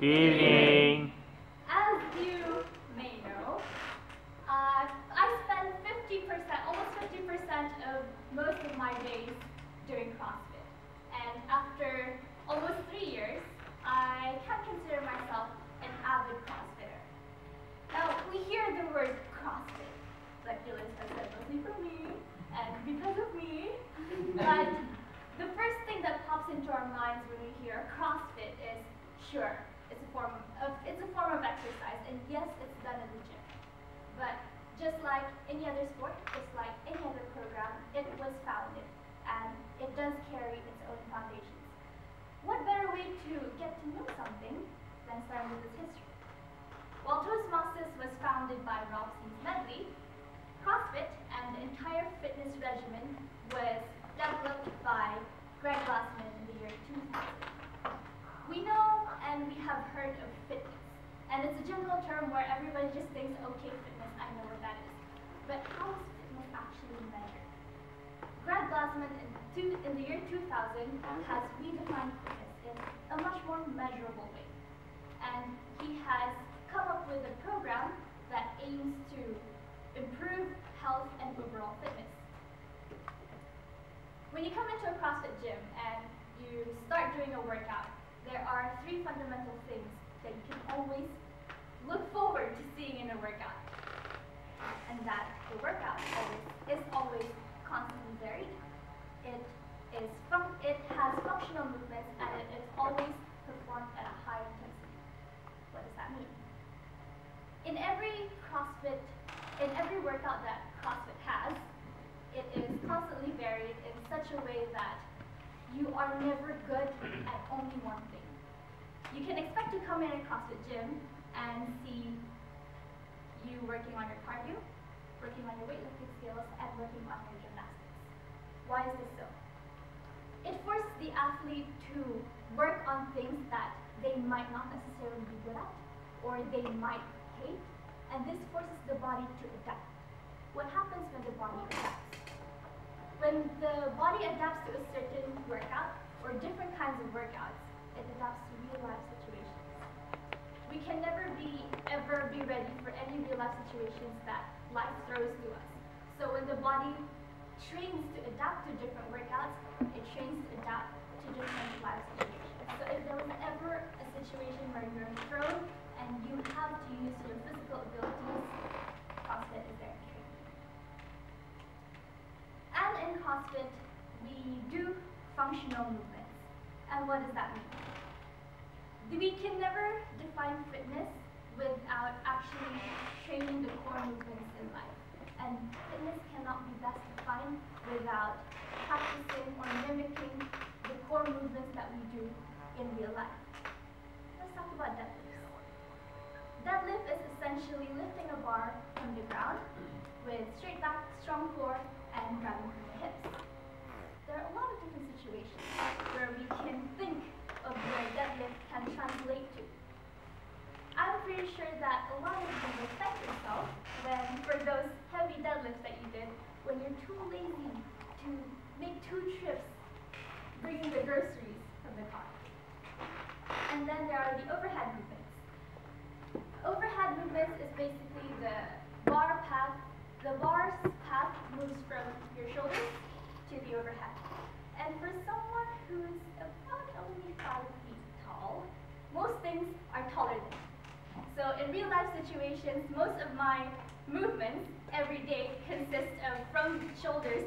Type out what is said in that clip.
Good evening. As you may know, uh, I spend 50%, almost 50% of most of my days doing CrossFit. And after almost three years, I can consider myself an avid CrossFitter. Now, we hear the word CrossFit, like Dylan has said, mostly for me, and because of me. but the first thing that pops into our minds when we hear CrossFit is, sure, it's a form of, it's a form of exercise, and yes, it's done in the gym. But just like any other sport, just like any other program, it was founded, and it does carry its own foundations. What better way to get to know something than starting with its history? While Toastmasters was founded by Ralph C. Smedley, CrossFit and the entire fitness regimen was developed by Greg Glassman in the year 2000. We know and we have heard of fitness, and it's a general term where everybody just thinks, okay, fitness, I know what that is. But how is fitness actually measured? Greg Glassman in, two, in the year 2000 has redefined fitness in a much more measurable way. And he has come up with a program that aims to improve health and overall fitness. When you come into a CrossFit gym and you start doing a workout, there are three fundamental things that you can always look forward to seeing in a workout. And that the workout always, is always constantly varied. It is fun it has functional movements and it is always performed at a high intensity. What does that mean? In every CrossFit, in every workout that CrossFit has, it is constantly varied in such a way that you are never good at only one thing. You can expect to come in a CrossFit gym and see you working on your cardio, working on your weightlifting skills, and working on your gymnastics. Why is this so? It forces the athlete to work on things that they might not necessarily be good at, or they might hate, and this forces the body to adapt. What happens when the body adapts? When the body adapts to a certain workout, or different kinds of workouts, it adapts to real life. We can never be, ever be ready for any real life situations that life throws to us. So when the body trains to adapt to different workouts, it trains to adapt to different life situations. So if there was ever a situation where you're thrown and you have to use your physical abilities, CrossFit is there. And in CrossFit, we do functional movements. And what does that mean? We can never define fitness without actually training the core movements in life. And fitness cannot be best defined without practicing or mimicking the core movements that we do in real life. Let's talk about deadlifts. Deadlift is essentially lifting a bar from the ground with straight back, strong core, and grabbing from the hips. There are a lot of different situations where we can think of where deadlift can translate to. I'm pretty sure that a lot of you will thank yourself when, for those heavy deadlifts that you did, when you're too lazy to make two trips bringing the groceries from the car. And then there are the overhead movements. Overhead movements is basically the bar path, the bar's path moves from your shoulders to the overhead. And for someone who's about only five feet tall, most things are taller than. So in real life situations, most of my movements every day consist of from shoulders